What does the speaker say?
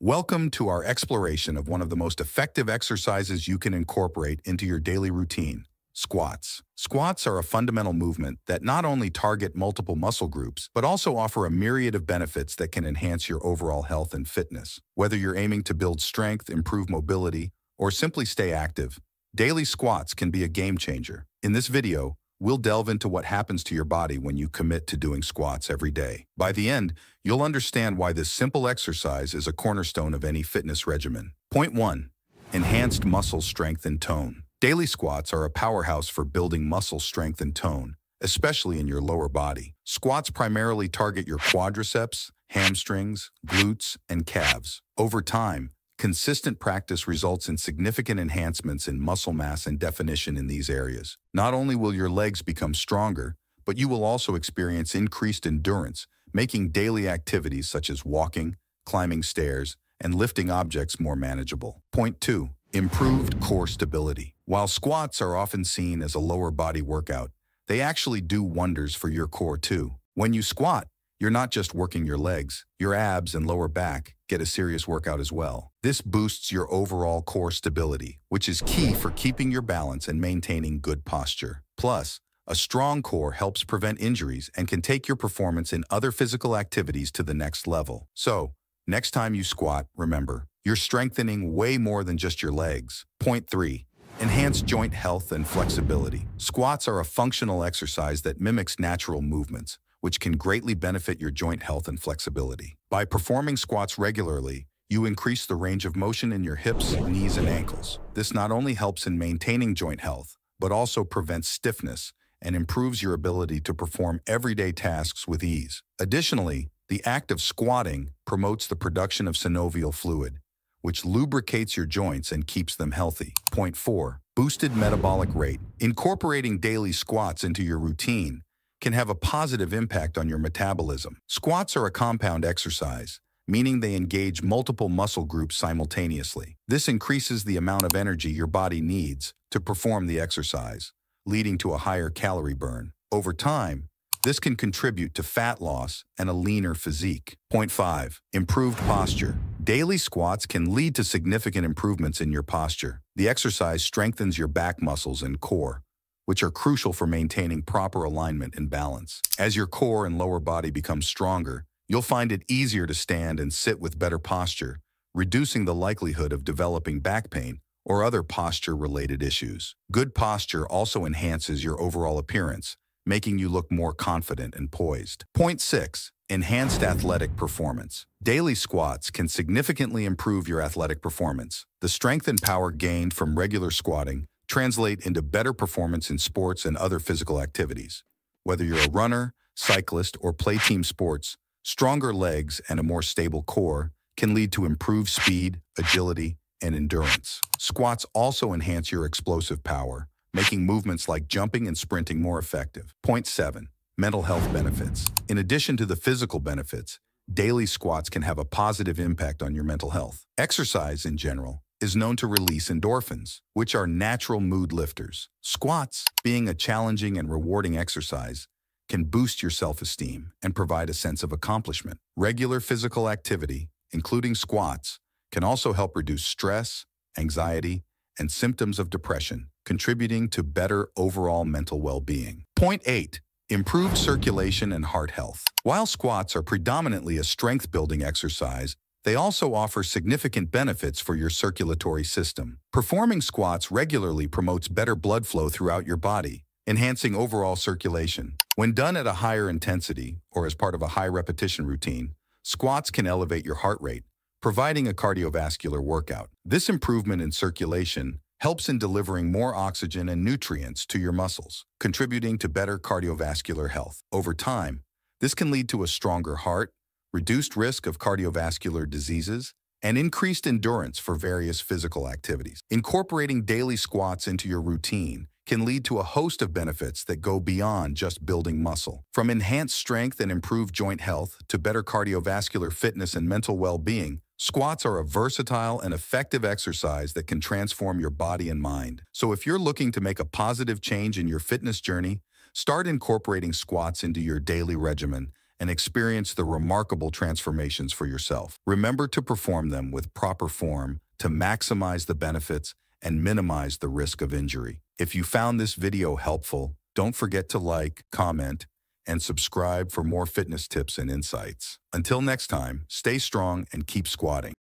Welcome to our exploration of one of the most effective exercises you can incorporate into your daily routine, squats. Squats are a fundamental movement that not only target multiple muscle groups, but also offer a myriad of benefits that can enhance your overall health and fitness. Whether you're aiming to build strength, improve mobility, or simply stay active, daily squats can be a game changer. In this video, We'll delve into what happens to your body when you commit to doing squats every day. By the end, you'll understand why this simple exercise is a cornerstone of any fitness regimen. Point 1. Enhanced muscle strength and tone. Daily squats are a powerhouse for building muscle strength and tone, especially in your lower body. Squats primarily target your quadriceps, hamstrings, glutes, and calves. Over time, Consistent practice results in significant enhancements in muscle mass and definition in these areas. Not only will your legs become stronger, but you will also experience increased endurance, making daily activities such as walking, climbing stairs, and lifting objects more manageable. Point 2. Improved core stability. While squats are often seen as a lower body workout, they actually do wonders for your core too. When you squat, you're not just working your legs, your abs and lower back get a serious workout as well. This boosts your overall core stability, which is key for keeping your balance and maintaining good posture. Plus, a strong core helps prevent injuries and can take your performance in other physical activities to the next level. So, next time you squat, remember, you're strengthening way more than just your legs. Point 3. Enhance joint health and flexibility. Squats are a functional exercise that mimics natural movements, which can greatly benefit your joint health and flexibility. By performing squats regularly, you increase the range of motion in your hips, knees, and ankles. This not only helps in maintaining joint health, but also prevents stiffness and improves your ability to perform everyday tasks with ease. Additionally, the act of squatting promotes the production of synovial fluid, which lubricates your joints and keeps them healthy. Point 4. Boosted metabolic rate. Incorporating daily squats into your routine can have a positive impact on your metabolism. Squats are a compound exercise, meaning they engage multiple muscle groups simultaneously. This increases the amount of energy your body needs to perform the exercise, leading to a higher calorie burn. Over time, this can contribute to fat loss and a leaner physique. Point 5. Improved posture. Daily squats can lead to significant improvements in your posture. The exercise strengthens your back muscles and core, which are crucial for maintaining proper alignment and balance. As your core and lower body become stronger, you'll find it easier to stand and sit with better posture, reducing the likelihood of developing back pain or other posture-related issues. Good posture also enhances your overall appearance, making you look more confident and poised. Point 6. Enhanced athletic performance. Daily squats can significantly improve your athletic performance. The strength and power gained from regular squatting translate into better performance in sports and other physical activities. Whether you're a runner, cyclist, or play team sports, stronger legs and a more stable core can lead to improved speed, agility, and endurance. Squats also enhance your explosive power, making movements like jumping and sprinting more effective. Point 7. Mental health benefits. In addition to the physical benefits, daily squats can have a positive impact on your mental health. Exercise, in general, is known to release endorphins, which are natural mood lifters. Squats, being a challenging and rewarding exercise, can boost your self-esteem and provide a sense of accomplishment. Regular physical activity, including squats, can also help reduce stress, anxiety, and symptoms of depression, contributing to better overall mental well-being. Point 8. Improved circulation and heart health. While squats are predominantly a strength-building exercise, they also offer significant benefits for your circulatory system. Performing squats regularly promotes better blood flow throughout your body, enhancing overall circulation. When done at a higher intensity or as part of a high repetition routine, squats can elevate your heart rate, providing a cardiovascular workout. This improvement in circulation helps in delivering more oxygen and nutrients to your muscles, contributing to better cardiovascular health. Over time, this can lead to a stronger heart, reduced risk of cardiovascular diseases, and increased endurance for various physical activities. Incorporating daily squats into your routine can lead to a host of benefits that go beyond just building muscle. From enhanced strength and improved joint health to better cardiovascular fitness and mental well-being, squats are a versatile and effective exercise that can transform your body and mind. So if you're looking to make a positive change in your fitness journey, start incorporating squats into your daily regimen and experience the remarkable transformations for yourself. Remember to perform them with proper form to maximize the benefits and minimize the risk of injury. If you found this video helpful, don't forget to like, comment, and subscribe for more fitness tips and insights. Until next time, stay strong and keep squatting.